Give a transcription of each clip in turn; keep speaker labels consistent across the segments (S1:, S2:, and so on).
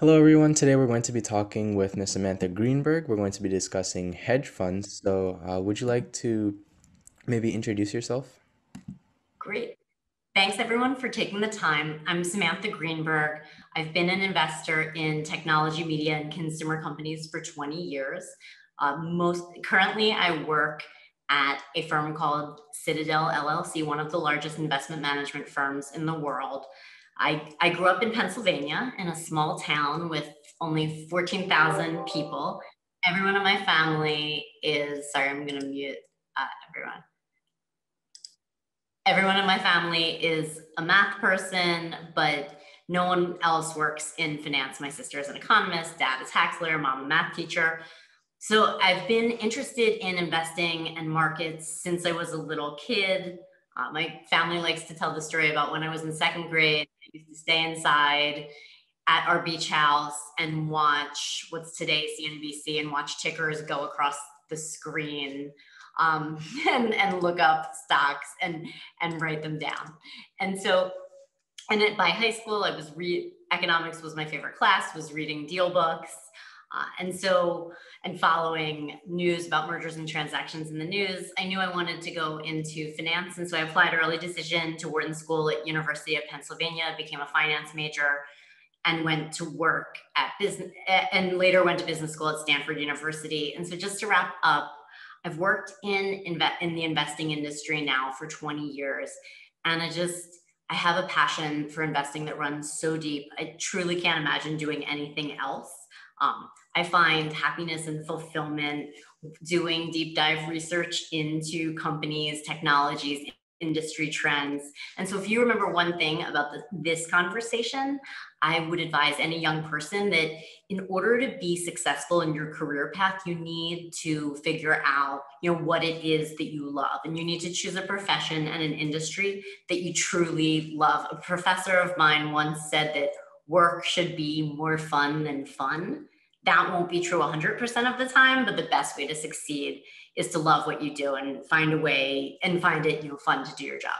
S1: Hello, everyone. Today we're going to be talking with Ms. Samantha Greenberg. We're going to be discussing hedge funds. So, uh, would you like to maybe introduce yourself?
S2: Great. Thanks everyone for taking the time. I'm Samantha Greenberg. I've been an investor in technology, media, and consumer companies for 20 years. Uh, most currently, I work at a firm called Citadel LLC, one of the largest investment management firms in the world. I, I grew up in Pennsylvania in a small town with only 14,000 people. Everyone in my family is, sorry, I'm gonna mute uh, everyone. Everyone in my family is a math person, but no one else works in finance. My sister is an economist, dad is a tax lawyer, mom a math teacher. So I've been interested in investing and markets since I was a little kid. Uh, my family likes to tell the story about when I was in second grade, used to stay inside at our beach house and watch what's today CNBC and watch tickers go across the screen um, and, and look up stocks and, and write them down. And so, and by high school, I was re economics was my favorite class, was reading deal books. Uh, and so, and following news about mergers and transactions in the news, I knew I wanted to go into finance. And so I applied early decision to Wharton School at University of Pennsylvania, became a finance major, and went to work at business, and later went to business school at Stanford University. And so just to wrap up, I've worked in, in the investing industry now for 20 years. And I just, I have a passion for investing that runs so deep. I truly can't imagine doing anything else. Um, I find happiness and fulfillment doing deep dive research into companies, technologies, industry trends. And so, if you remember one thing about the, this conversation, I would advise any young person that in order to be successful in your career path, you need to figure out, you know, what it is that you love, and you need to choose a profession and an industry that you truly love. A professor of mine once said that work should be more fun than fun that won't be true 100% of the time but the best way to succeed is to love what you do and find a way and find it you know fun to do your job.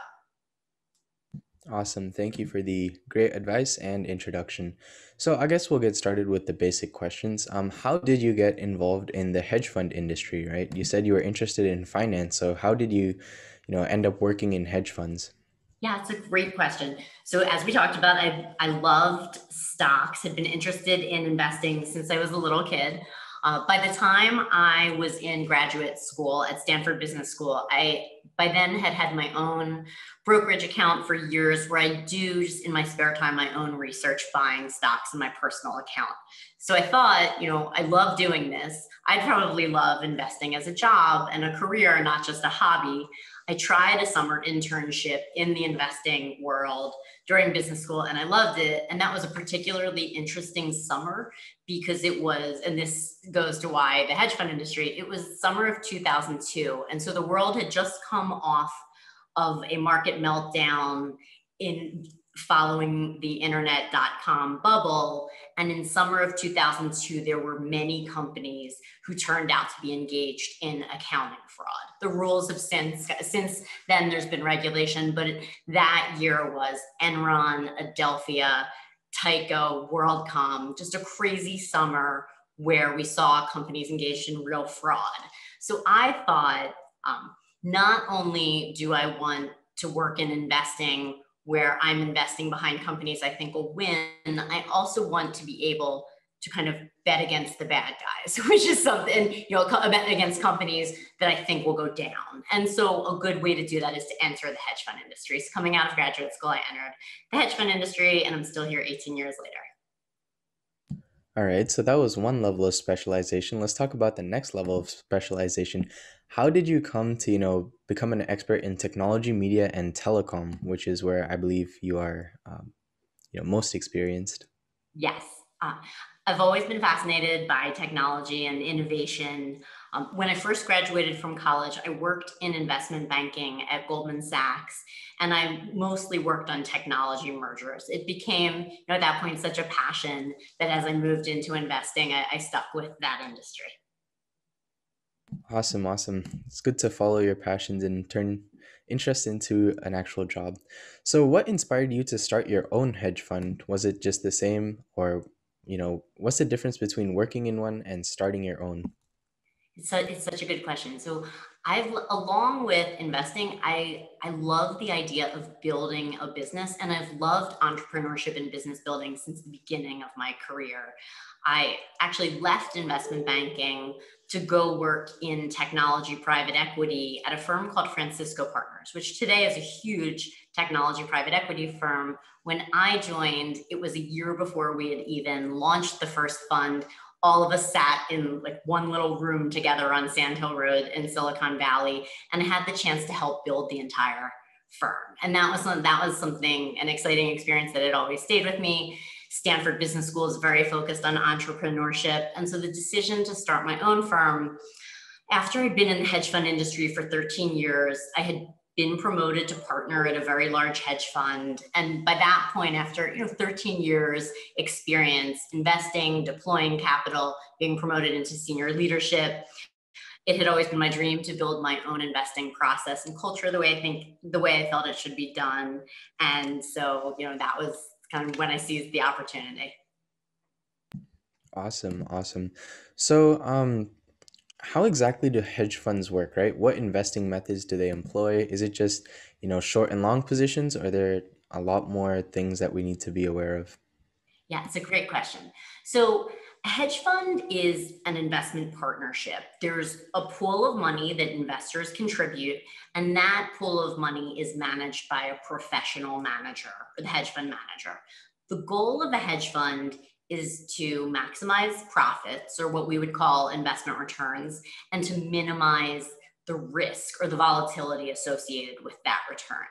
S1: Awesome. Thank you for the great advice and introduction. So i guess we'll get started with the basic questions. Um, how did you get involved in the hedge fund industry right? You said you were interested in finance so how did you you know end up working in hedge funds
S2: yeah, it's a great question. So as we talked about, I, I loved stocks, had been interested in investing since I was a little kid. Uh, by the time I was in graduate school at Stanford Business School, I by then had had my own brokerage account for years where I do just in my spare time my own research buying stocks in my personal account. So I thought, you know, I love doing this. I'd probably love investing as a job and a career, not just a hobby. I tried a summer internship in the investing world during business school and I loved it. And that was a particularly interesting summer because it was, and this goes to why the hedge fund industry, it was summer of 2002. And so the world had just come off of a market meltdown in following the internet.com bubble. And in summer of 2002, there were many companies who turned out to be engaged in accounting fraud. The rules have since, since then there's been regulation, but that year was Enron, Adelphia, Tyco, WorldCom, just a crazy summer where we saw companies engaged in real fraud. So I thought, um, not only do I want to work in investing where I'm investing behind companies I think will win, I also want to be able to kind of bet against the bad guys, which is something, you know, bet against companies that I think will go down. And so a good way to do that is to enter the hedge fund industry. So coming out of graduate school, I entered the hedge fund industry and I'm still here 18 years later.
S1: All right, so that was one level of specialization. Let's talk about the next level of specialization. How did you come to, you know, become an expert in technology, media, and telecom, which is where I believe you are, um, you know, most experienced?
S2: Yes, uh, I've always been fascinated by technology and innovation. Um, when I first graduated from college, I worked in investment banking at Goldman Sachs, and I mostly worked on technology mergers. It became, you know, at that point, such a passion that as I moved into investing, I, I stuck with that industry.
S1: Awesome, awesome. It's good to follow your passions and turn interest into an actual job. So, what inspired you to start your own hedge fund? Was it just the same, or you know, what's the difference between working in one and starting your own?
S2: It's, it's such a good question. So I've along with investing, I I love the idea of building a business and I've loved entrepreneurship and business building since the beginning of my career. I actually left investment banking to go work in technology private equity at a firm called Francisco Partners, which today is a huge technology private equity firm. When I joined, it was a year before we had even launched the first fund. All of us sat in like one little room together on Sand Hill Road in Silicon Valley and had the chance to help build the entire firm. And that was that was something an exciting experience that had always stayed with me. Stanford Business School is very focused on entrepreneurship. And so the decision to start my own firm, after I'd been in the hedge fund industry for 13 years, I had been promoted to partner at a very large hedge fund and by that point after you know 13 years experience investing deploying capital being promoted into senior leadership it had always been my dream to build my own investing process and culture the way i think the way i felt it should be done and so you know that was kind of when I seized the opportunity.
S1: Awesome, awesome. So, um, how exactly do hedge funds work, right? What investing methods do they employ? Is it just, you know, short and long positions? Or are there a lot more things that we need to be aware of?
S2: Yeah, it's a great question. So, a hedge fund is an investment partnership. There's a pool of money that investors contribute, and that pool of money is managed by a professional manager the hedge fund manager. The goal of a hedge fund is to maximize profits or what we would call investment returns and to minimize the risk or the volatility associated with that return.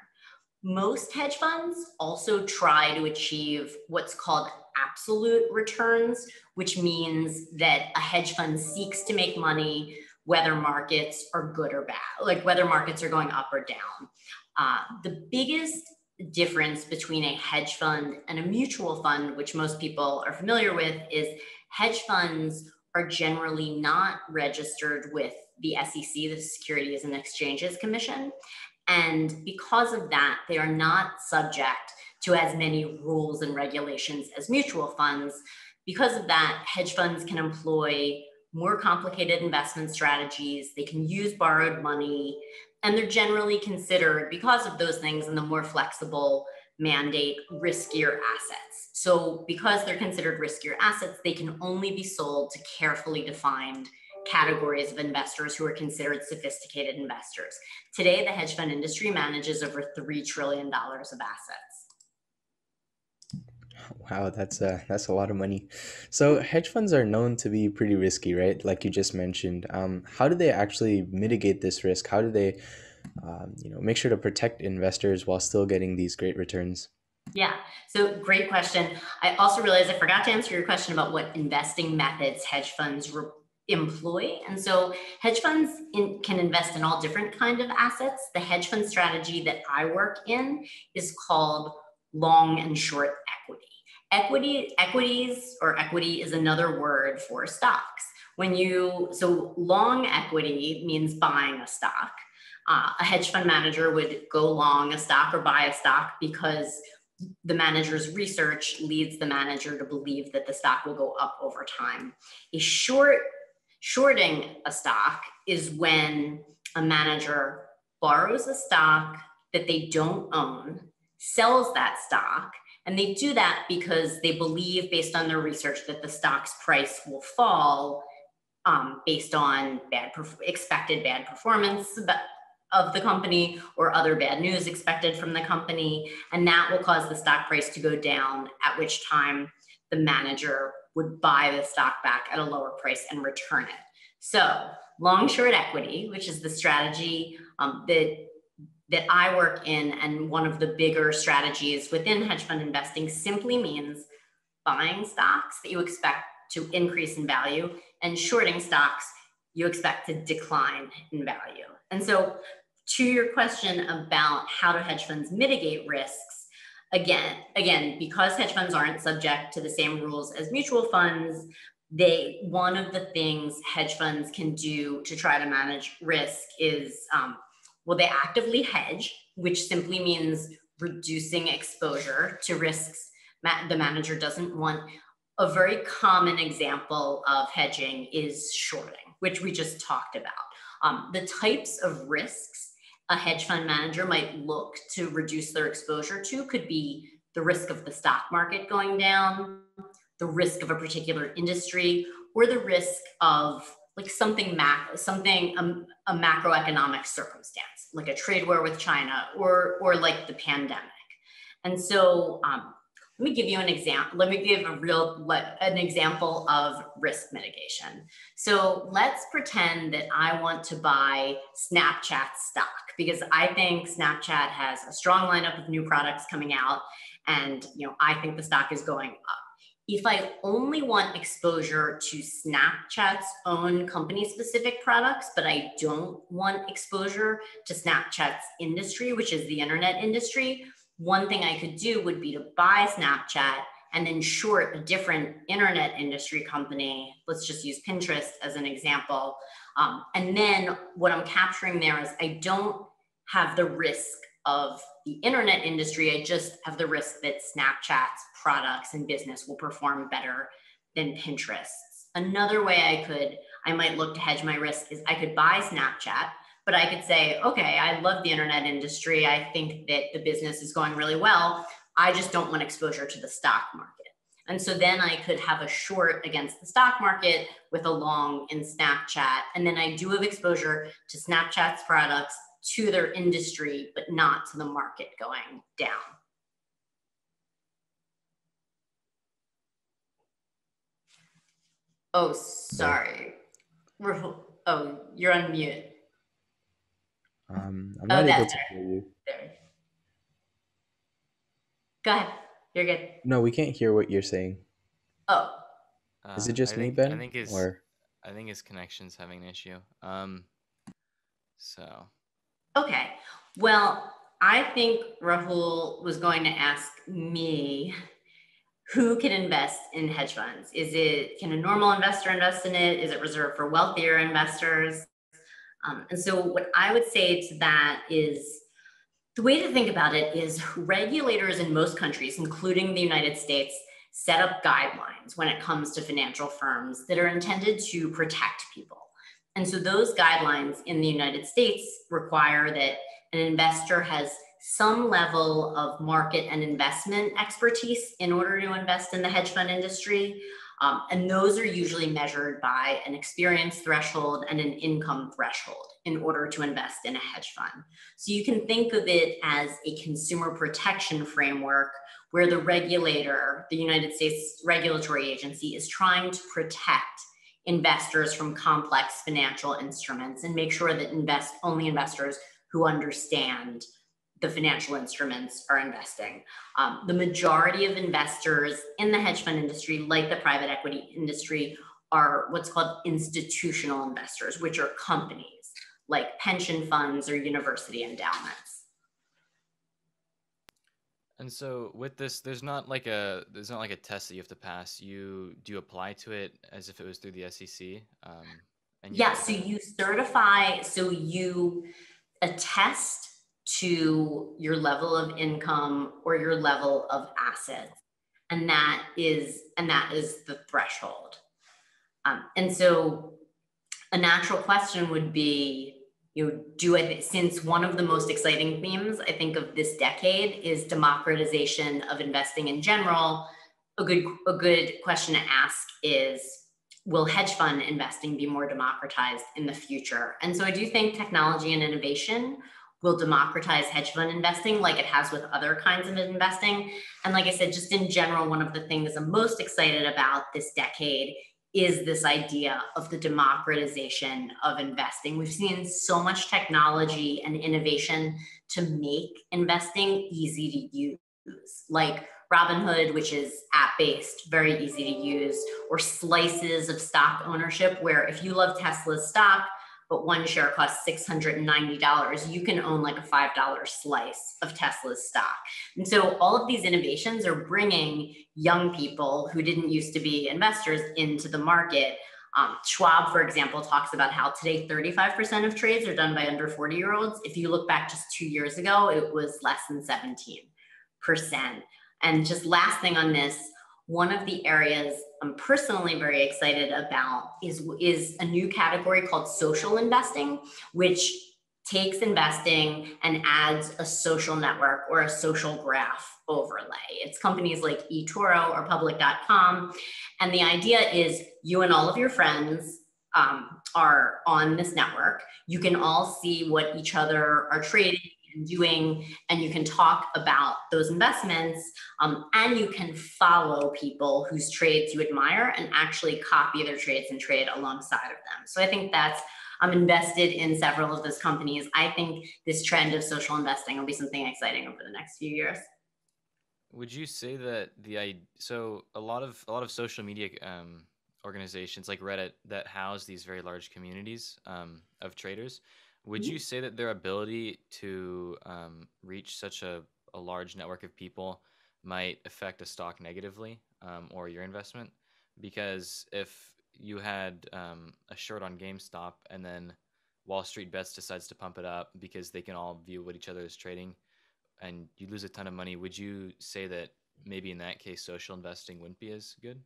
S2: Most hedge funds also try to achieve what's called absolute returns, which means that a hedge fund seeks to make money whether markets are good or bad, like whether markets are going up or down. Uh, the biggest difference between a hedge fund and a mutual fund, which most people are familiar with, is hedge funds are generally not registered with the SEC, the Securities and Exchanges Commission. And because of that, they are not subject to as many rules and regulations as mutual funds. Because of that, hedge funds can employ more complicated investment strategies, they can use borrowed money, and they're generally considered, because of those things and the more flexible mandate, riskier assets. So, because they're considered riskier assets, they can only be sold to carefully defined categories of investors who are considered sophisticated investors. Today, the hedge fund industry manages over $3 trillion of assets.
S1: Wow, that's a that's a lot of money. So hedge funds are known to be pretty risky, right? Like you just mentioned. Um, how do they actually mitigate this risk? How do they, um, you know, make sure to protect investors while still getting these great returns?
S2: Yeah, so great question. I also realized I forgot to answer your question about what investing methods hedge funds re- employ. And so hedge funds in, can invest in all different kind of assets. The hedge fund strategy that I work in is called long and short equity. Equity, equities or equity is another word for stocks. When you, so long equity means buying a stock. Uh, a hedge fund manager would go long a stock or buy a stock because the manager's research leads the manager to believe that the stock will go up over time. A short shorting a stock is when a manager borrows a stock that they don't own, sells that stock, and they do that because they believe, based on their research, that the stock's price will fall um, based on bad expected bad performance of the company or other bad news expected from the company, and that will cause the stock price to go down. At which time, the manager would buy the stock back at a lower price and return it. So, long short equity, which is the strategy um, that that I work in, and one of the bigger strategies within hedge fund investing simply means buying stocks that you expect to increase in value and shorting stocks you expect to decline in value. And so, to your question about how do hedge funds mitigate risks, again, again, because hedge funds aren't subject to the same rules as mutual funds, they one of the things hedge funds can do to try to manage risk is um, well, they actively hedge, which simply means reducing exposure to risks the manager doesn't want a very common example of hedging is shorting, which we just talked about. Um, the types of risks a hedge fund manager might look to reduce their exposure to could be the risk of the stock market going down, the risk of a particular industry, or the risk of like something mac something um, a macroeconomic circumstance like a trade war with china or or like the pandemic and so um, let me give you an example. Let me give a real what an example of risk mitigation. So let's pretend that I want to buy Snapchat stock because I think Snapchat has a strong lineup of new products coming out, and you know I think the stock is going up. If I only want exposure to Snapchat's own company specific products, but I don't want exposure to Snapchat's industry, which is the internet industry, one thing I could do would be to buy Snapchat and then short a different internet industry company. Let's just use Pinterest as an example. Um, and then what I'm capturing there is I don't have the risk of the internet industry. I just have the risk that Snapchat's products and business will perform better than Pinterest's. Another way I could, I might look to hedge my risk is I could buy Snapchat but I could say, okay, I love the internet industry. I think that the business is going really well. I just don't want exposure to the stock market. And so then I could have a short against the stock market with a long in Snapchat. And then I do have exposure to Snapchat's products to their industry, but not to the market going down. Oh, sorry. Oh, you're on mute.
S1: Um, I'm oh, not oh, able to hear you.
S2: There. Go ahead. You're good.
S1: No, we can't hear what you're saying.
S2: Oh.
S1: Uh, Is it just me, Ben?
S3: I think his,
S1: or?
S3: I think his connection's having an issue. Um, so.
S2: Okay. Well, I think Rahul was going to ask me who can invest in hedge funds. Is it can a normal investor invest in it? Is it reserved for wealthier investors? Um, and so, what I would say to that is the way to think about it is regulators in most countries, including the United States, set up guidelines when it comes to financial firms that are intended to protect people. And so, those guidelines in the United States require that an investor has some level of market and investment expertise in order to invest in the hedge fund industry. Um, and those are usually measured by an experience threshold and an income threshold in order to invest in a hedge fund. So you can think of it as a consumer protection framework where the regulator, the United States regulatory agency, is trying to protect investors from complex financial instruments and make sure that invest only investors who understand the financial instruments are investing. Um, the majority of investors in the hedge fund industry, like the private equity industry, are what's called institutional investors, which are companies like pension funds or university endowments.
S3: And so with this, there's not like a there's not like a test that you have to pass. You do you apply to it as if it was through the SEC. Um,
S2: and yeah, so you certify, so you attest to your level of income or your level of assets and that is and that is the threshold um, and so a natural question would be you know do it since one of the most exciting themes i think of this decade is democratization of investing in general a good a good question to ask is will hedge fund investing be more democratized in the future and so i do think technology and innovation will democratize hedge fund investing like it has with other kinds of investing. And like I said, just in general, one of the things I'm most excited about this decade is this idea of the democratization of investing. We've seen so much technology and innovation to make investing easy to use, like Robinhood, which is app based, very easy to use, or slices of stock ownership, where if you love Tesla's stock, but one share costs $690, you can own like a $5 slice of Tesla's stock. And so all of these innovations are bringing young people who didn't used to be investors into the market. Um, Schwab, for example, talks about how today 35% of trades are done by under 40 year olds. If you look back just two years ago, it was less than 17%. And just last thing on this, one of the areas I'm personally very excited about is, is a new category called social investing, which takes investing and adds a social network or a social graph overlay. It's companies like eToro or public.com. And the idea is you and all of your friends um, are on this network. You can all see what each other are trading and doing, and you can talk about those investments, um, and you can follow people whose trades you admire and actually copy their trades and trade alongside of them. So I think that's I'm invested in several of those companies. I think this trend of social investing will be something exciting over the next few years.
S3: Would you say that the so a lot of a lot of social media um, organizations like Reddit that house these very large communities um, of traders, would mm-hmm. you say that their ability to um, reach such a, a large network of people might affect a stock negatively um, or your investment? Because if you had um, a short on GameStop and then Wall Street Bets decides to pump it up because they can all view what each other is trading and you lose a ton of money, would you say that maybe in that case social investing wouldn't be as good?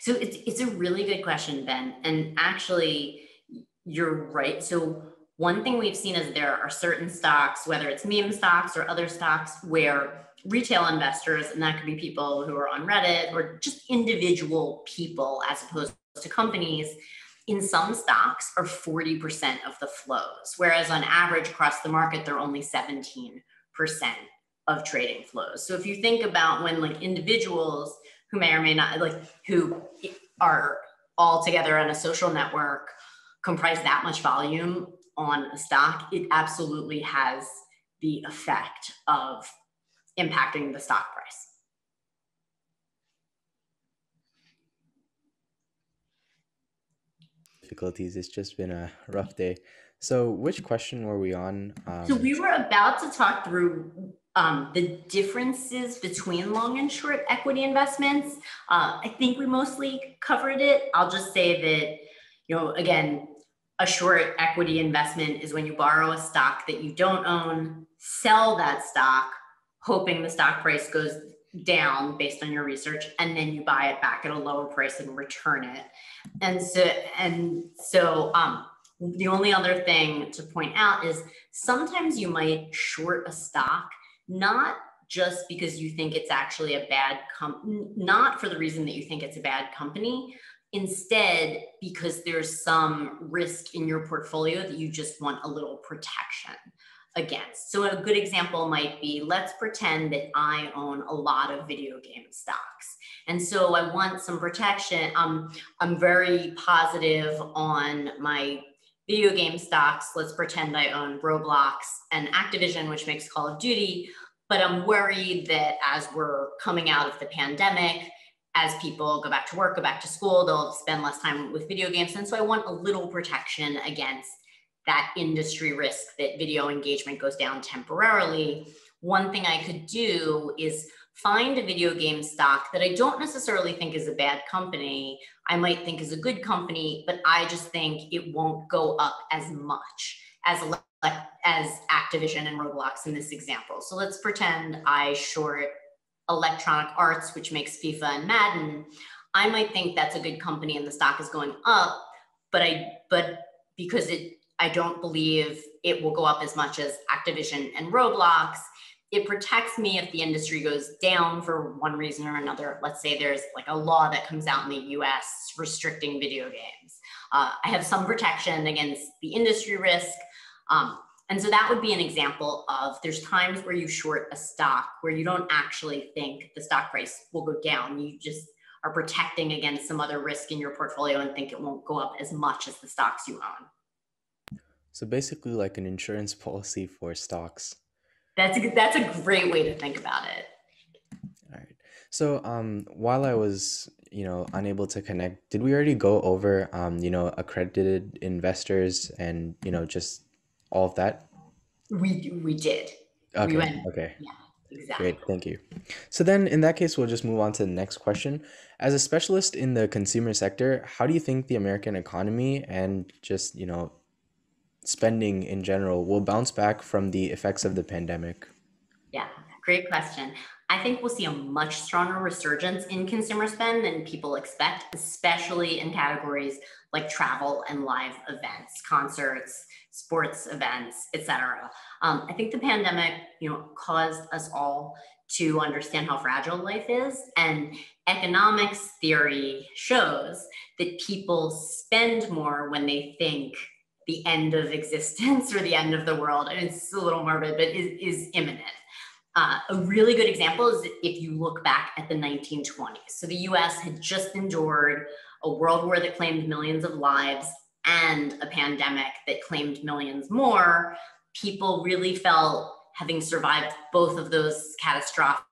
S2: So it's it's a really good question, Ben. And actually, you're right. So one thing we've seen is there are certain stocks, whether it's meme stocks or other stocks, where retail investors, and that could be people who are on Reddit or just individual people as opposed to companies, in some stocks are 40% of the flows, whereas on average across the market, they're only 17% of trading flows. So if you think about when like individuals who may or may not like who are all together on a social network comprise that much volume on a stock, it absolutely has the effect of impacting the stock price.
S1: Difficulties. It's just been a rough day. So, which question were we on?
S2: Um, so, we were about to talk through um, the differences between long and short equity investments. Uh, I think we mostly covered it. I'll just say that, you know, again, a short equity investment is when you borrow a stock that you don't own, sell that stock, hoping the stock price goes down based on your research and then you buy it back at a lower price and return it. And so and so um the only other thing to point out is sometimes you might short a stock not just because you think it's actually a bad com not for the reason that you think it's a bad company instead because there's some risk in your portfolio that you just want a little protection against so a good example might be let's pretend that i own a lot of video game stocks and so i want some protection um, i'm very positive on my video game stocks. Let's pretend I own Roblox and Activision, which makes Call of Duty. But I'm worried that as we're coming out of the pandemic, as people go back to work, go back to school, they'll spend less time with video games. And so I want a little protection against that industry risk that video engagement goes down temporarily. One thing I could do is find a video game stock that I don't necessarily think is a bad company. I might think is a good company, but I just think it won't go up as much as as Activision and Roblox in this example. So let's pretend I short Electronic Arts, which makes FIFA and Madden. I might think that's a good company and the stock is going up, but I but because it I don't believe it will go up as much as Activision and Roblox it protects me if the industry goes down for one reason or another. Let's say there's like a law that comes out in the US restricting video games. Uh, I have some protection against the industry risk. Um, and so that would be an example of there's times where you short a stock where you don't actually think the stock price will go down. You just are protecting against some other risk in your portfolio and think it won't go up as much as the stocks you own.
S1: So basically, like an insurance policy for stocks.
S2: That's a, that's a great way to think about it.
S1: All right. So um, while I was, you know, unable to connect, did we already go over, um, you know, accredited investors and you know just all of that?
S2: We we did.
S1: Okay.
S2: We went,
S1: okay.
S2: Yeah. Exactly.
S1: Great, thank you. So then, in that case, we'll just move on to the next question. As a specialist in the consumer sector, how do you think the American economy and just you know spending in general will bounce back from the effects of the pandemic?
S2: Yeah, great question. I think we'll see a much stronger resurgence in consumer spend than people expect, especially in categories like travel and live events, concerts, sports events, etc. Um, I think the pandemic, you know, caused us all to understand how fragile life is, and economics theory shows that people spend more when they think the end of existence or the end of the world. And it's a little morbid, but is, is imminent. Uh, a really good example is if you look back at the 1920s. So the US had just endured a world war that claimed millions of lives and a pandemic that claimed millions more. People really felt, having survived both of those catastrophic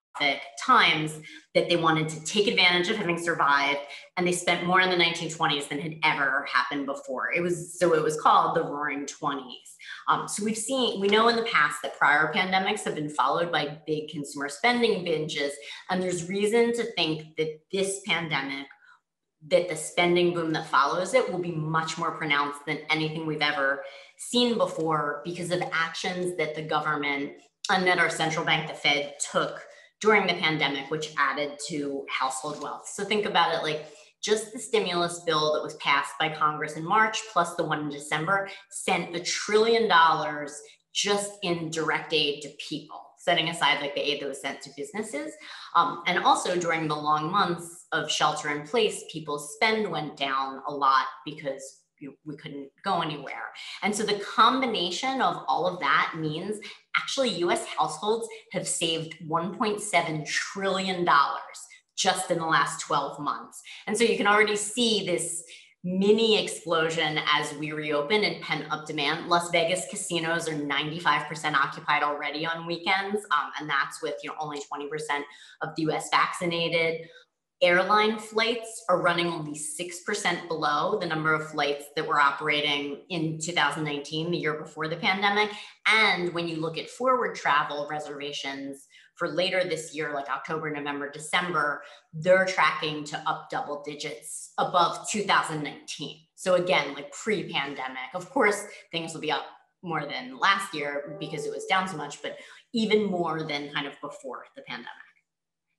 S2: times that they wanted to take advantage of having survived and they spent more in the 1920s than had ever happened before. It was so it was called the roaring 20s um, so we've seen we know in the past that prior pandemics have been followed by big consumer spending binges and there's reason to think that this pandemic that the spending boom that follows it will be much more pronounced than anything we've ever seen before because of actions that the government and that our central bank the fed took during the pandemic, which added to household wealth. So think about it like just the stimulus bill that was passed by Congress in March, plus the one in December, sent a trillion dollars just in direct aid to people, setting aside like the aid that was sent to businesses. Um, and also during the long months of shelter in place, people's spend went down a lot because we couldn't go anywhere. And so the combination of all of that means actually US households have saved $1.7 trillion just in the last 12 months. And so you can already see this mini explosion as we reopen and pent up demand. Las Vegas casinos are 95% occupied already on weekends, um, and that's with you know only 20% of the US vaccinated airline flights are running only 6% below the number of flights that were operating in 2019, the year before the pandemic. And when you look at forward travel reservations for later this year, like October, November, December, they're tracking to up double digits above 2019. So again, like pre pandemic, of course, things will be up more than last year because it was down so much, but even more than kind of before the pandemic.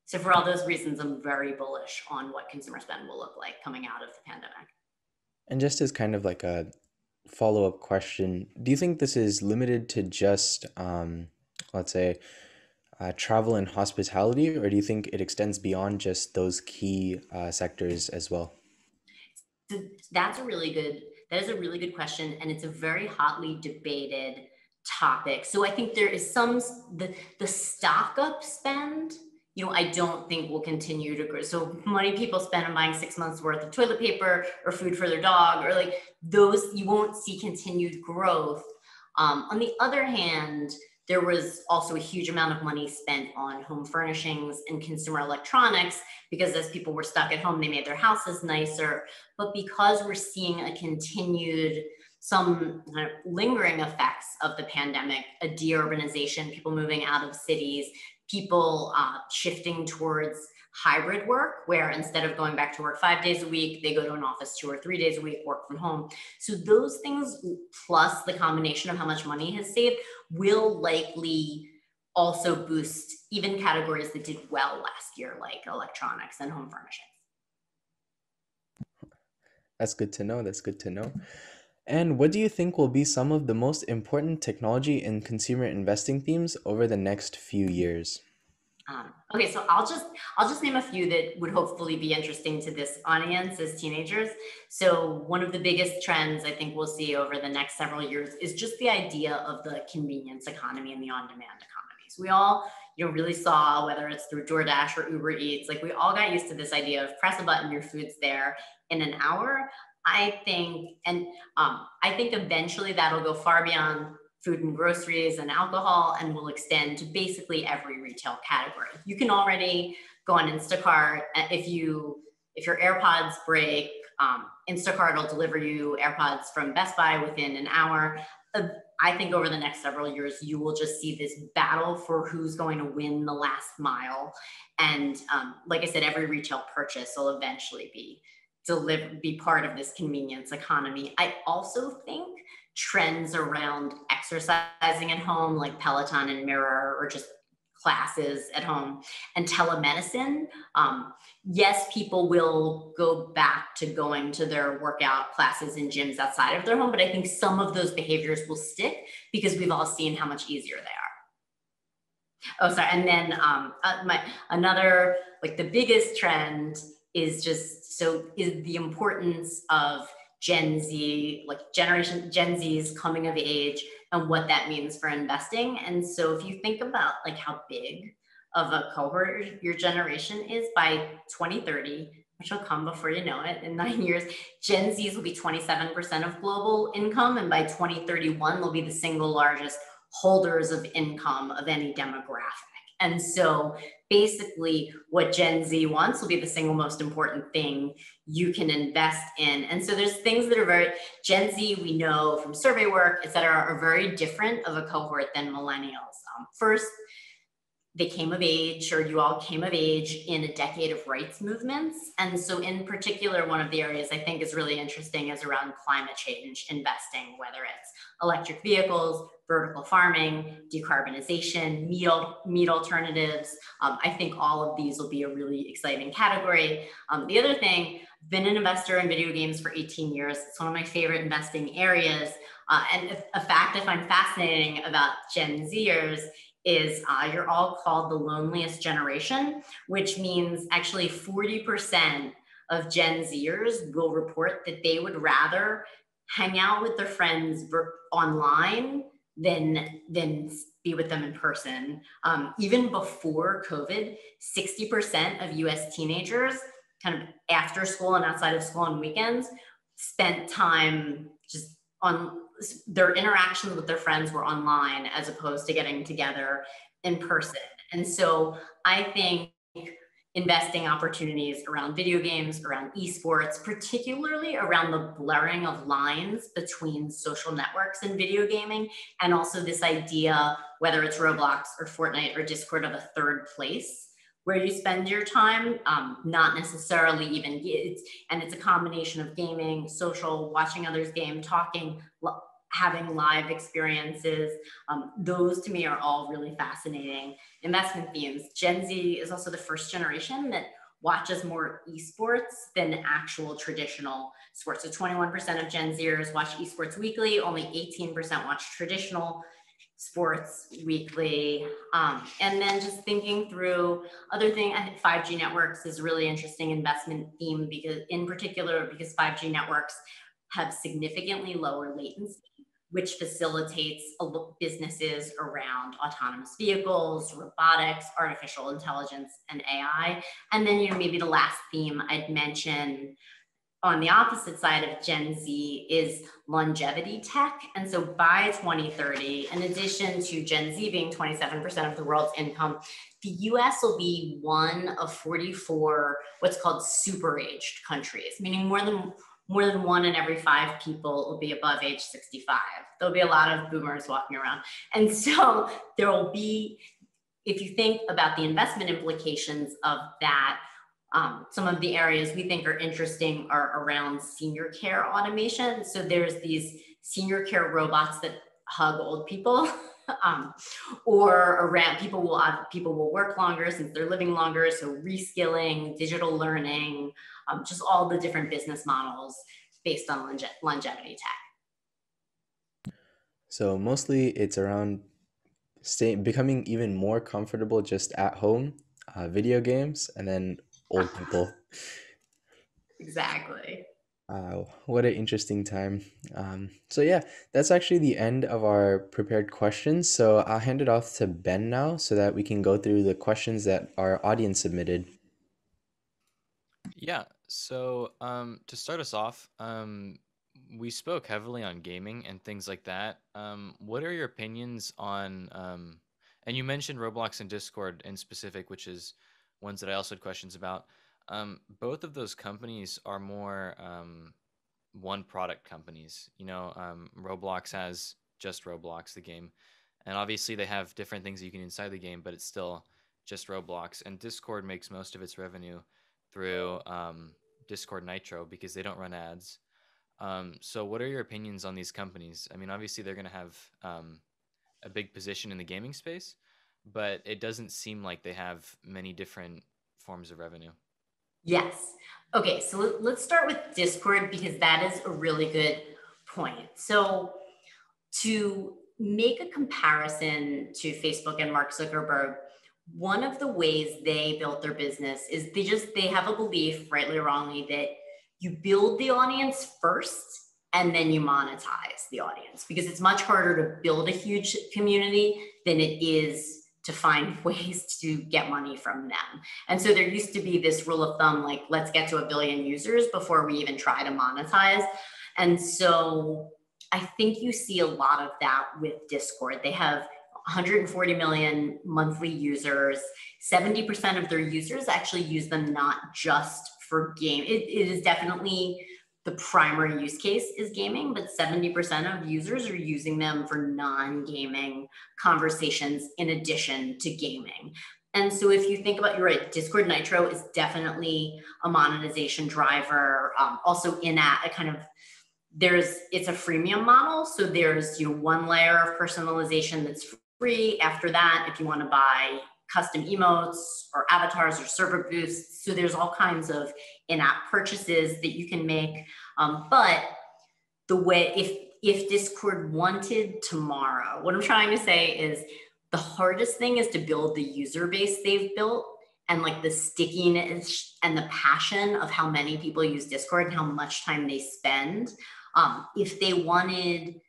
S2: So for all those reasons, I'm very bullish on what consumer spend will look like coming out of the pandemic.
S1: And just as kind of like a follow up question, do you think this is limited to just, um, let's say, uh, travel and hospitality, or do you think it extends beyond just those key uh, sectors as well?
S2: So that's a really good. That is a really good question, and it's a very hotly debated topic. So I think there is some the the stock up spend you know, I don't think will continue to grow. So money people spend on buying six months worth of toilet paper or food for their dog, or like those, you won't see continued growth. Um, on the other hand, there was also a huge amount of money spent on home furnishings and consumer electronics because as people were stuck at home, they made their houses nicer. But because we're seeing a continued some lingering effects of the pandemic, a deurbanization, people moving out of cities, people uh, shifting towards hybrid work where instead of going back to work five days a week they go to an office two or three days a week work from home. So those things plus the combination of how much money has saved will likely also boost even categories that did well last year like electronics and home furnishings.
S1: That's good to know. That's good to know and what do you think will be some of the most important technology and consumer investing themes over the next few years?
S2: Um, okay, so I'll just I'll just name a few that would hopefully be interesting to this audience as teenagers. So one of the biggest trends I think we'll see over the next several years is just the idea of the convenience economy and the on-demand economies. We all you know really saw whether it's through DoorDash or Uber Eats, like we all got used to this idea of press a button, your food's there in an hour. I think, and um, I think eventually that'll go far beyond food and groceries and alcohol and will extend to basically every retail category. You can already go on Instacart uh, if you if your AirPods break, um, Instacart will deliver you AirPods from Best Buy within an hour. Uh, I think over the next several years, you will just see this battle for who's going to win the last mile. And um, like I said, every retail purchase will eventually be deliver be part of this convenience economy. I also think trends around exercising at home like Peloton and Mirror or just classes at home and telemedicine um, yes people will go back to going to their workout classes and gyms outside of their home but i think some of those behaviors will stick because we've all seen how much easier they are oh sorry and then um, uh, my another like the biggest trend is just so is the importance of gen z like generation gen z's coming of age and what that means for investing. And so if you think about like how big of a cohort your generation is by 2030, which will come before you know it in nine years, Gen Zs will be 27% of global income. And by 2031, they'll be the single largest holders of income of any demographic. And so basically, what Gen Z wants will be the single most important thing you can invest in. And so there's things that are very Gen Z, we know from survey work, et cetera, are very different of a cohort than millennials. Um, first, they came of age, or you all came of age in a decade of rights movements. And so, in particular, one of the areas I think is really interesting is around climate change investing, whether it's electric vehicles, vertical farming, decarbonization, meat, meat alternatives. Um, I think all of these will be a really exciting category. Um, the other thing, been an investor in video games for 18 years. It's one of my favorite investing areas. Uh, and a fact I find fascinating about Gen Zers is uh, you're all called the loneliest generation, which means actually 40% of Gen Zers will report that they would rather hang out with their friends online than than be with them in person. Um, even before COVID, 60% of US teenagers, kind of after school and outside of school on weekends, spent time just on their interactions with their friends were online as opposed to getting together in person. And so I think investing opportunities around video games, around esports, particularly around the blurring of lines between social networks and video gaming, and also this idea, whether it's Roblox or Fortnite or Discord, of a third place where you spend your time, um, not necessarily even it's and it's a combination of gaming, social, watching others game, talking, having live experiences. Um, those to me are all really fascinating investment themes. Gen Z is also the first generation that watches more esports than actual traditional sports. So 21% of Gen Zers watch esports weekly, only 18% watch traditional sports weekly. Um, and then just thinking through other thing, I think 5G networks is a really interesting investment theme because in particular, because 5G networks have significantly lower latency, which facilitates businesses around autonomous vehicles, robotics, artificial intelligence, and AI. And then, you know, maybe the last theme I'd mention on the opposite side of Gen Z is longevity tech. And so by 2030, in addition to Gen Z being 27% of the world's income, the US will be one of 44 what's called super aged countries, meaning more than more than one in every five people will be above age 65. There'll be a lot of boomers walking around. And so there will be, if you think about the investment implications of that, um, some of the areas we think are interesting are around senior care automation. So there's these senior care robots that hug old people. um, or around people will have, people will work longer since they're living longer. So reskilling, digital learning, um, just all the different business models based on longe- longevity tech.
S1: So mostly it's around stay, becoming even more comfortable just at home, uh, video games, and then old people.
S2: exactly.
S1: Uh, what an interesting time. Um, so, yeah, that's actually the end of our prepared questions. So, I'll hand it off to Ben now so that we can go through the questions that our audience submitted.
S3: Yeah. So, um, to start us off, um, we spoke heavily on gaming and things like that. Um, what are your opinions on, um, and you mentioned Roblox and Discord in specific, which is ones that I also had questions about. Um, both of those companies are more um, one product companies. You know, um, Roblox has just Roblox, the game, and obviously they have different things that you can inside the game, but it's still just Roblox. And Discord makes most of its revenue through um, Discord Nitro because they don't run ads. Um, so, what are your opinions on these companies? I mean, obviously they're going to have um, a big position in the gaming space, but it doesn't seem like they have many different forms of revenue.
S2: Yes. Okay, so let's start with Discord because that is a really good point. So, to make a comparison to Facebook and Mark Zuckerberg, one of the ways they built their business is they just they have a belief, rightly or wrongly, that you build the audience first and then you monetize the audience because it's much harder to build a huge community than it is to find ways to get money from them. And so there used to be this rule of thumb like, let's get to a billion users before we even try to monetize. And so I think you see a lot of that with Discord. They have 140 million monthly users. 70% of their users actually use them not just for game. it, it is definitely the primary use case is gaming, but 70% of users are using them for non-gaming conversations in addition to gaming. And so if you think about, you're right, Discord Nitro is definitely a monetization driver. Um, also in at a kind of, there's, it's a freemium model. So there's you know, one layer of personalization that's free. After that, if you want to buy custom emotes or avatars or server boosts. So there's all kinds of in-app purchases that you can make. Um, but the way if if Discord wanted tomorrow, what I'm trying to say is the hardest thing is to build the user base they've built and like the stickiness and the passion of how many people use Discord and how much time they spend. Um, if they wanted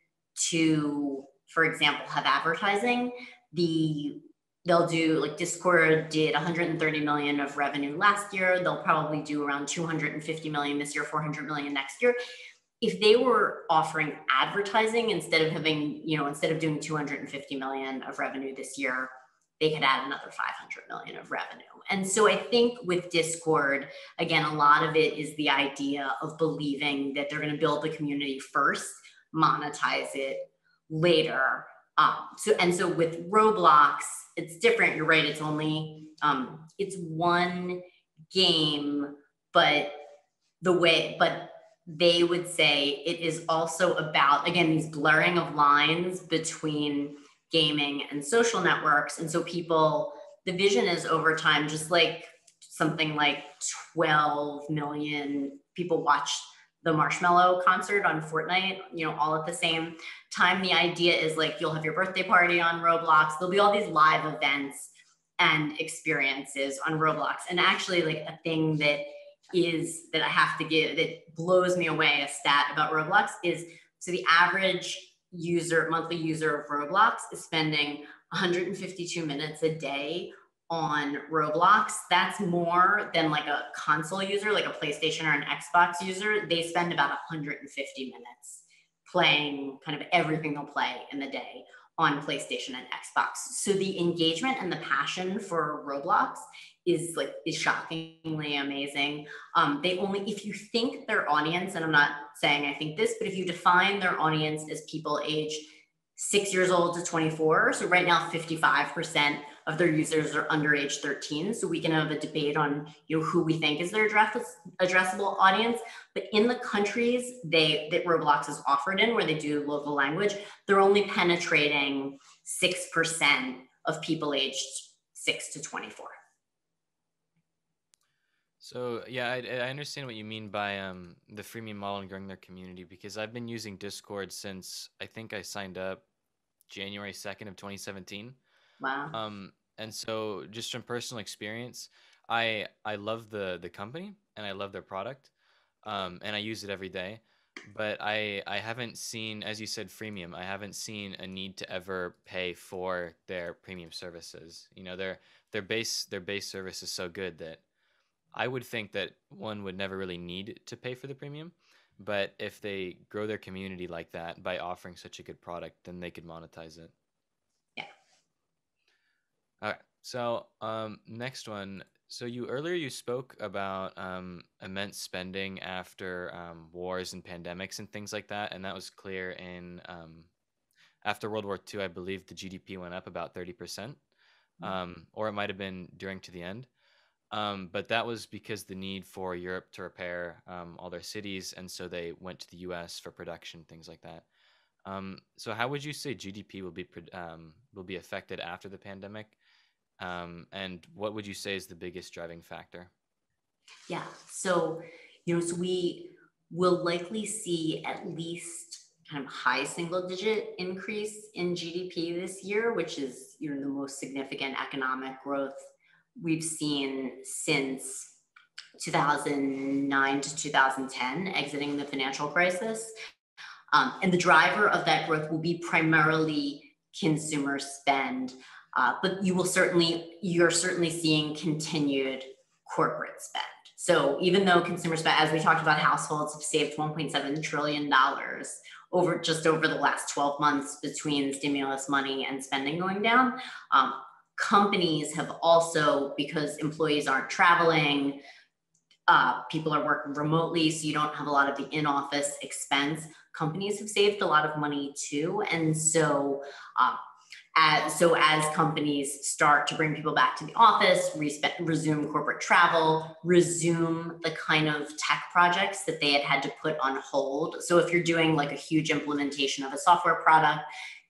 S2: to, for example, have advertising, the they'll do like Discord did 130 million of revenue last year. They'll probably do around 250 million this year, 400 million next year. If they were offering advertising instead of having, you know, instead of doing 250 million of revenue this year, they could add another 500 million of revenue. And so I think with Discord, again, a lot of it is the idea of believing that they're going to build the community first, monetize it later. Um, so and so with Roblox, it's different. You're right. It's only um, it's one game, but the way, but they would say it is also about again these blurring of lines between gaming and social networks, and so people. The vision is over time, just like something like 12 million people watched the Marshmello concert on Fortnite, you know, all at the same time. The idea is like you'll have your birthday party on Roblox. There'll be all these live events and experiences on Roblox. And actually, like a thing that is that I have to give that blows me away a stat about Roblox is so the average user, monthly user of Roblox is spending 152 minutes a day on Roblox, that's more than like a console user, like a PlayStation or an Xbox user. They spend about 150 minutes playing kind of everything they'll play in the day on PlayStation and Xbox. So the engagement and the passion for Roblox is like is shockingly amazing. Um, they only if you think their audience, and I'm not saying I think this, but if you define their audience as people age six years old to 24, so right now 55% of their users are under age 13. So we can have a debate on you know who we think is their address, addressable audience. But in the countries they that Roblox is offered in, where they do local language, they're only penetrating six percent of people aged six to 24.
S3: So yeah, I, I understand what you mean by um, the freemium model and growing their community because I've been using Discord since I think I signed up January second of 2017.
S2: Wow.
S3: Um, and so just from personal experience, I I love the the company and I love their product, um, and I use it every day. But I I haven't seen, as you said, freemium. I haven't seen a need to ever pay for their premium services. You know, their their base their base service is so good that I would think that one would never really need to pay for the premium. But if they grow their community like that by offering such a good product, then they could monetize it. All right. So, um, next one. So you earlier you spoke about um, immense spending after um, wars and pandemics and things like that, and that was clear in um, after World War II. I believe the GDP went up about thirty percent, mm-hmm. um, or it might have been during to the end. Um, but that was because the need for Europe to repair um, all their cities, and so they went to the U.S. for production, things like that. Um, so, how would you say GDP will be um, will be affected after the pandemic? Um, and what would you say is the biggest driving factor?
S2: Yeah. So, you know, so we will likely see at least kind of high single digit increase in GDP this year, which is, you know, the most significant economic growth we've seen since 2009 to 2010, exiting the financial crisis. Um, and the driver of that growth will be primarily consumer spend, uh, but you will certainly, you're certainly seeing continued corporate spend. So even though consumer spend, as we talked about, households have saved 1.7 trillion dollars over just over the last 12 months between stimulus money and spending going down. Um, companies have also, because employees aren't traveling, uh, people are working remotely, so you don't have a lot of the in-office expense. Companies have saved a lot of money too, and so uh, as, so as companies start to bring people back to the office, resume corporate travel, resume the kind of tech projects that they had had to put on hold. So if you're doing like a huge implementation of a software product,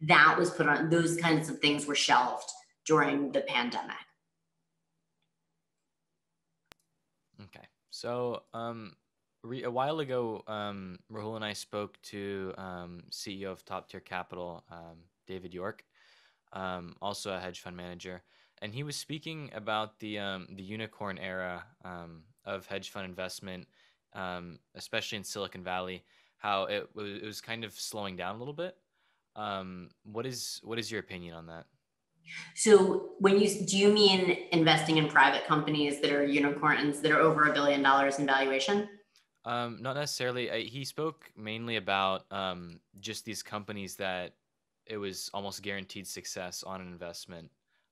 S2: that was put on. Those kinds of things were shelved during the pandemic.
S3: Okay. So, um, a while ago, um, Rahul and I spoke to um, CEO of Top Tier Capital, um, David York, um, also a hedge fund manager, and he was speaking about the um, the unicorn era um, of hedge fund investment, um, especially in Silicon Valley. How it was, it was kind of slowing down a little bit. Um, what is what is your opinion on that?
S2: So when you do you mean investing in private companies that are unicorns that are over a billion dollars in valuation?
S3: Um, not necessarily. I, he spoke mainly about um, just these companies that it was almost guaranteed success on an investment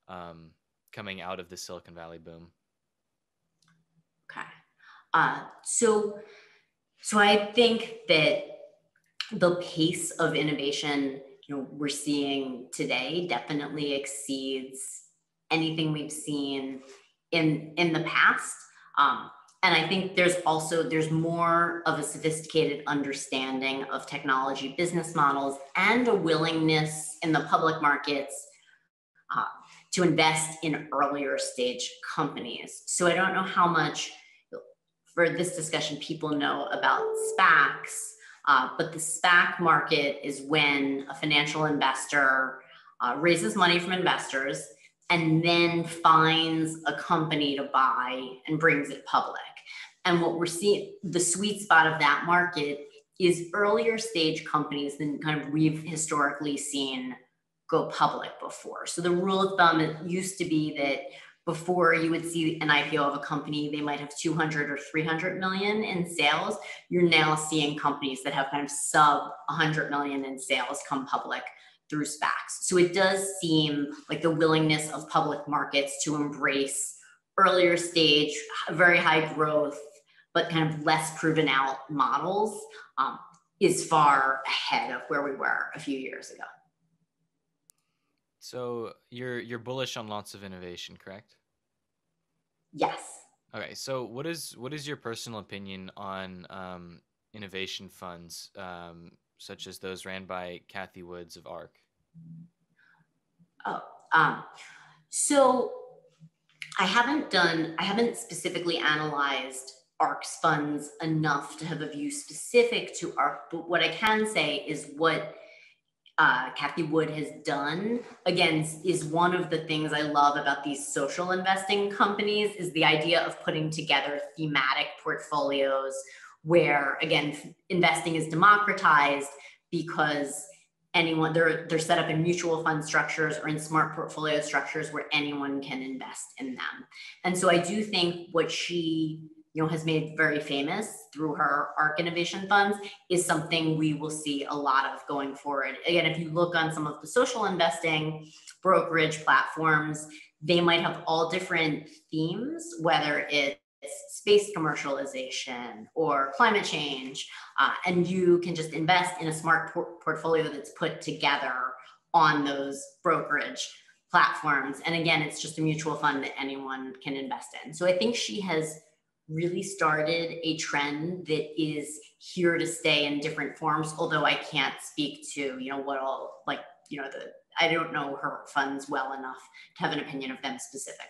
S3: um, coming out of the Silicon Valley boom.
S2: Okay. Uh, so, so I think that the pace of innovation you know we're seeing today definitely exceeds anything we've seen in in the past um, and i think there's also there's more of a sophisticated understanding of technology business models and a willingness in the public markets uh, to invest in earlier stage companies. So i don't know how much for this discussion people know about SPACs uh, but the SPAC market is when a financial investor uh, raises money from investors and then finds a company to buy and brings it public. And what we're seeing, the sweet spot of that market is earlier stage companies than kind of we've historically seen go public before. So the rule of thumb used to be that before you would see an IPO of a company, they might have 200 or 300 million in sales. You're now seeing companies that have kind of sub 100 million in sales come public through SPACs. So it does seem like the willingness of public markets to embrace earlier stage, very high growth, but kind of less proven out models um, is far ahead of where we were a few years ago.
S3: So you're you're bullish on lots of innovation, correct?
S2: Yes.
S3: Okay. So what is what is your personal opinion on um, innovation funds, um, such as those ran by Cathie Woods of ARK?
S2: Oh, um, so I haven't done. I haven't specifically analyzed ARK's funds enough to have a view specific to ARK. But what I can say is what uh, Cathie Wood has done, again, is one of the things I love about these social investing companies is the idea of putting together thematic portfolios where, again, investing is democratized because anyone they're they're set up in mutual fund structures or in smart portfolio structures where anyone can invest in them. And so I do think what she you know, has made very famous through her ARK Innovation Funds is something we will see a lot of going forward. Again, if you look on some of the social investing brokerage platforms, they might have all different themes, whether it's space commercialization or climate change, uh, and you can just invest in a smart por- portfolio that's put together on those brokerage platforms. And again, it's just a mutual fund that anyone can invest in. So I think she has really started a trend that is here to stay in different forms although i can't speak to you know what all like you know the I don't know her funds well enough to have an opinion of them specifically.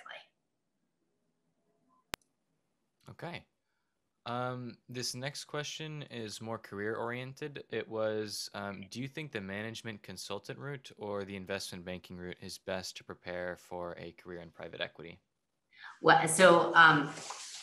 S3: Okay. Um, this next question is more career oriented. It was um, Do you think the management consultant route or the investment banking route is best to prepare for a career in private equity?
S2: Well, so um,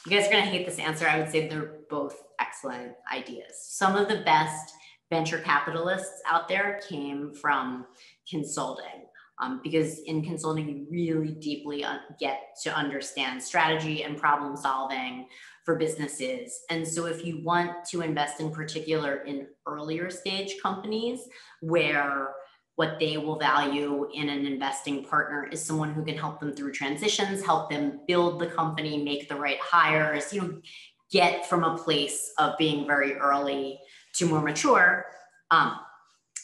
S2: you guys are going to hate this answer. I would say they're both excellent ideas. Some of the best venture capitalists out there came from consulting. Um, because in consulting, you really deeply get to understand strategy and problem solving for businesses. And so, if you want to invest in particular in earlier stage companies where what they will value in an investing partner is someone who can help them through transitions, help them build the company, make the right hires, you know, get from a place of being very early to more mature. Um,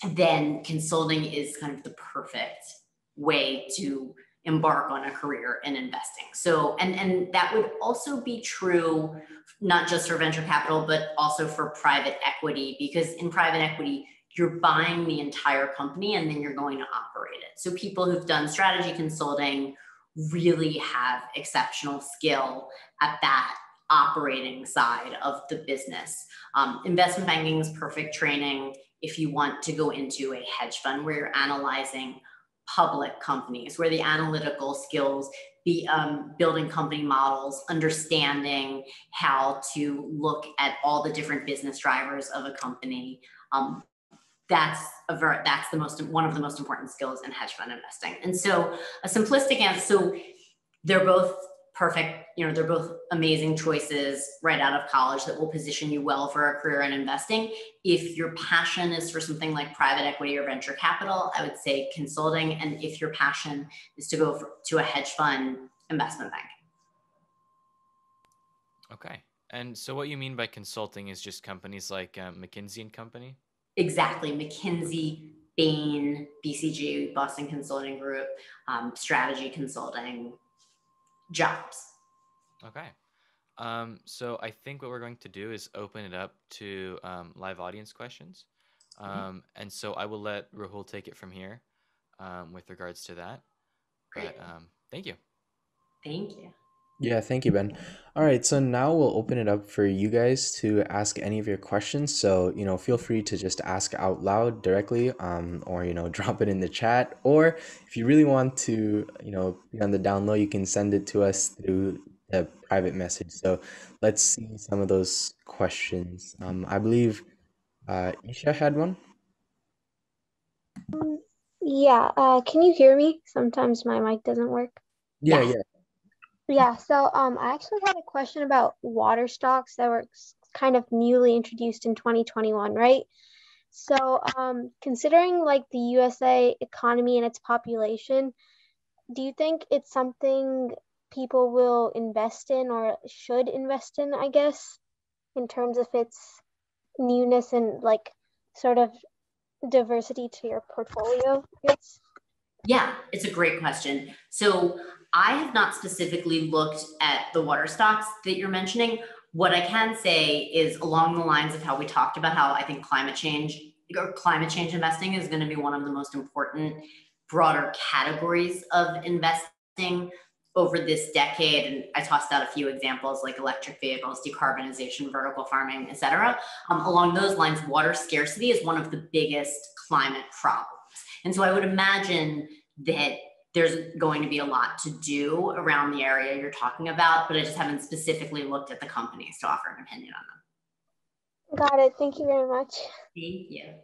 S2: then consulting is kind of the perfect way to embark on a career in investing. So, and, and that would also be true, not just for venture capital, but also for private equity, because in private equity, you're buying the entire company and then you're going to operate it. So people who've done strategy consulting really have exceptional skill at that operating side of the business. Um, investment banking is perfect training if you want to go into a hedge fund where you're analyzing public companies, where the analytical skills, be um, building company models, understanding how to look at all the different business drivers of a company. Um, that's a ver- that's the most one of the most important skills in hedge fund investing. And so a simplistic answer. So they're both perfect. You know, they're both amazing choices right out of college that will position you well for a career in investing. If your passion is for something like private equity or venture capital, I would say consulting. And if your passion is to go for, to a hedge fund, investment bank.
S3: Okay. And so, what you mean by consulting is just companies like um, McKinsey and Company?
S2: Exactly. McKinsey, Bain, BCG, Boston Consulting Group, um, strategy consulting, jobs.
S3: Okay. Um, so I think what we're going to do is open it up to um, live audience questions. Um, and so I will let Rahul take it from here um, with regards to that. Great. But, um, thank you.
S2: Thank you.
S1: Yeah, thank you, Ben. All right, so now we'll open it up for you guys to ask any of your questions. So, you know, feel free to just ask out loud directly, um, or, you know, drop it in the chat. Or if you really want to, you know, be on the down low, you can send it to us through the private message. So let's see some of those questions. Um, I believe uh, Isha had one.
S4: Yeah, uh, can you hear me? Sometimes my mic doesn't work.
S1: Yeah, yeah.
S4: Yeah, so um, I actually had a question about water stocks that were kind of newly introduced in 2021, right? So, um, considering like the USA economy and its population, do you think it's something people will invest in or should invest in, I guess, in terms of its newness and like sort of diversity to your portfolio? Yes.
S2: Yeah, it's a great question. So I have not specifically looked at the water stocks that you're mentioning. What I can say is along the lines of how we talked about how I think climate change or climate change investing is going to be one of the most important broader categories of investing over this decade and i tossed out a few examples like electric vehicles decarbonization vertical farming et cetera um, along those lines water scarcity is one of the biggest climate problems and so i would imagine that there's going to be a lot to do around the area you're talking about, but I just haven't specifically looked at the companies to offer an opinion on
S4: them. Got it. Thank you very much.
S2: Thank you.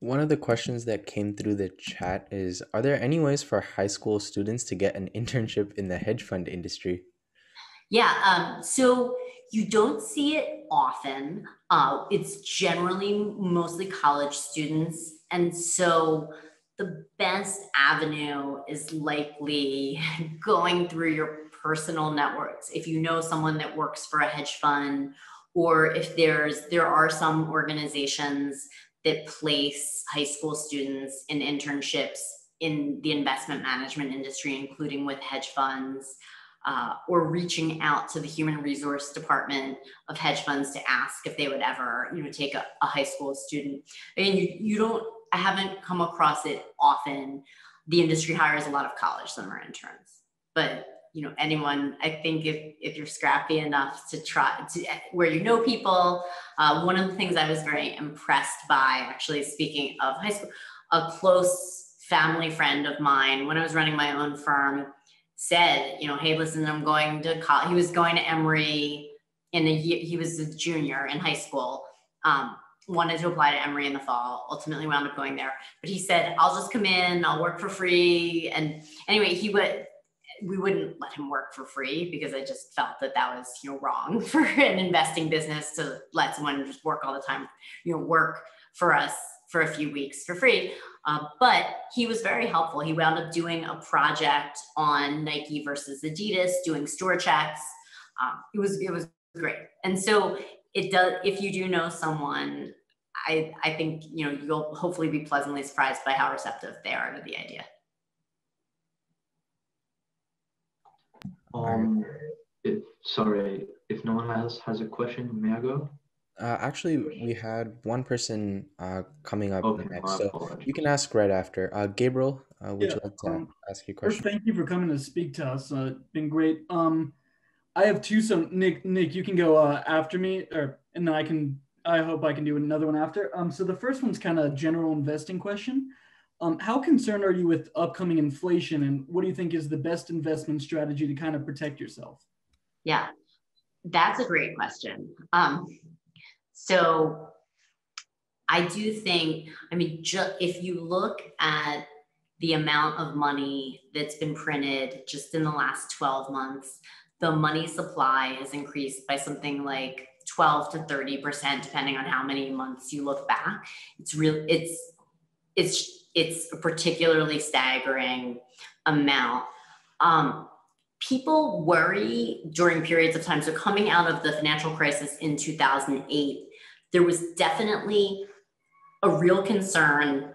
S1: One of the questions that came through the chat is Are there any ways for high school students to get an internship in the hedge fund industry?
S2: Yeah, um, so you don't see it often. Uh, it's generally mostly college students. And so the best avenue is likely going through your personal networks. If you know someone that works for a hedge fund, or if there's there are some organizations that place high school students in internships in the investment management industry, including with hedge funds. uh, or reaching out to the human resource department of hedge funds to ask if they would ever, you know, take a, a high school student. Mean, you, you don't, I haven't come across it often. The industry hires a lot of college summer interns, but you know, anyone, I think if, if you're scrappy enough to try to where you know people, uh, one of the things I was very impressed by, actually speaking of high school, a close family friend of mine when I was running my own firm said, you know, hey, listen, I'm going to college. He was going to Emory in a year. He was a junior in high school. Um, wanted to apply to Emory in the fall. Ultimately, wound up going there. But he said, I'll just come in. I'll work for free. And anyway, he would. We wouldn't let him work for free because I just felt that that was, you know, wrong for an investing business to let someone just work all the time, you know, work for us for a few weeks for free. Uh, but he was very helpful. He wound up doing a project on Nike versus Adidas, doing store checks. Um, it was it was great. And so it does. If you do know someone, I I think you know you'll hopefully be pleasantly surprised by how receptive they are to the idea.
S5: Um, if sorry, if no one else has a question, may I go?
S1: Uh, actually, we had one person uh, coming up
S5: Okay,
S1: next, so
S5: apologies.
S1: you can ask right after. Uh, Gabriel, uh, would
S6: Yeah,
S1: you like to
S6: um,
S1: ask your question?
S6: First,
S1: question?
S6: thank you for coming to speak to us. Uh, it's been great. Um, I have two. So Nick, Nick, you can go uh, after me, or and then I can. I hope I can do another one after. Um, so the first one's kind of general investing question. Um, how concerned are you with upcoming inflation, and what do you think is the best investment strategy to kind of protect yourself?
S2: Yeah, that's a great question. Um, so I do think, I mean, if you look at the amount of money that's been printed just in the last 12 months, the money supply has increased by something like 12 to 30%, depending on how many months you look back. It's real, it's, it's, it's a particularly staggering amount. Um, people worry during periods of time. So coming out of the financial crisis in 2008, there was definitely a real concern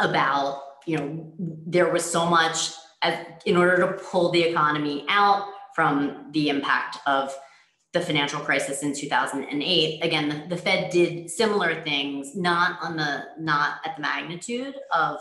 S2: about, you know, there was so much as, in order to pull the economy out from the impact of the financial crisis in 2008 again the, the fed did similar things not on the not at the magnitude of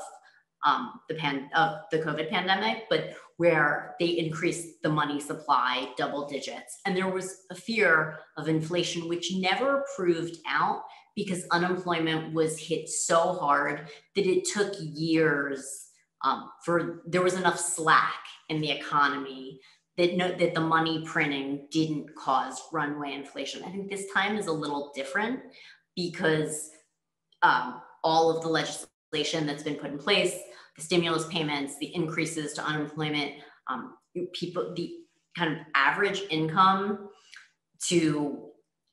S2: um, the pan of the covid pandemic but where they increased the money supply double digits. And there was a fear of inflation which never proved out because unemployment was hit so hard that it took years um, for there was enough slack in the economy that no, that the money printing didn't cause runaway inflation. I think this time is a little different because um, all of the legislation that's been put in place, the stimulus payments, the increases to unemployment, um, people, the kind of average income to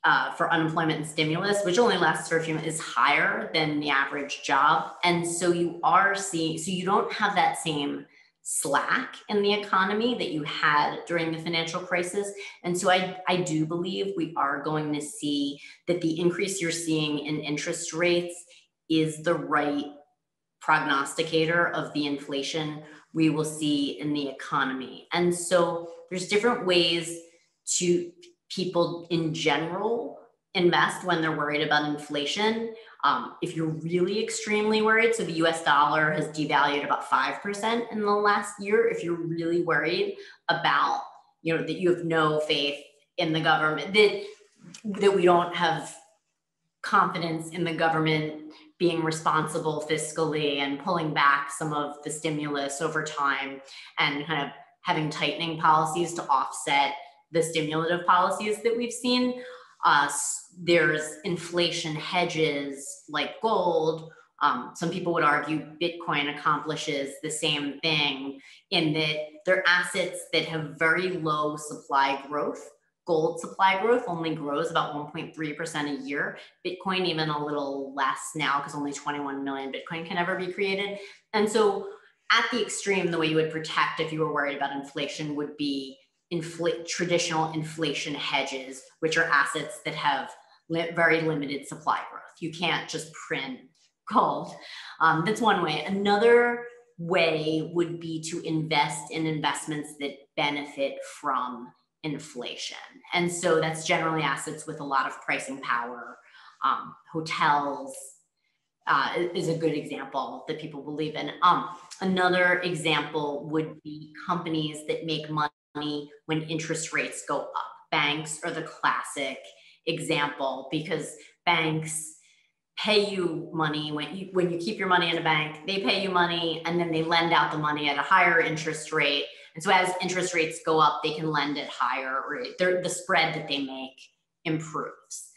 S2: uh, for unemployment and stimulus, which only lasts for a few months, is higher than the average job. And so you are seeing, so you don't have that same slack in the economy that you had during the financial crisis. And so I, I do believe we are going to see that the increase you're seeing in interest rates is the right prognosticator of the inflation we will see in the economy. And so there's different ways to people in general invest when they're worried about inflation. Um, if you're really extremely worried, so the US dollar has devalued about 5% in the last year. If you're really worried about, you know, that you have no faith in the government, that, that we don't have confidence in the government being responsible fiscally and pulling back some of the stimulus over time and kind of having tightening policies to offset the stimulative policies that we've seen. Uh, there's inflation hedges like gold. Um, some people would argue Bitcoin accomplishes the same thing in that they're assets that have very low supply growth. Gold supply growth only grows about 1.3% a year. Bitcoin, even a little less now, because only 21 million Bitcoin can ever be created. And so, at the extreme, the way you would protect if you were worried about inflation would be infl- traditional inflation hedges, which are assets that have li- very limited supply growth. You can't just print gold. Um, that's one way. Another way would be to invest in investments that benefit from inflation. And so that's generally assets with a lot of pricing power. Um, hotels uh, is a good example that people believe in. Um, another example would be companies that make money when interest rates go up. Banks are the classic example because banks pay you money when you when you keep your money in a bank they pay you money and then they lend out the money at a higher interest rate. And so as interest rates go up they can lend at higher or the spread that they make improves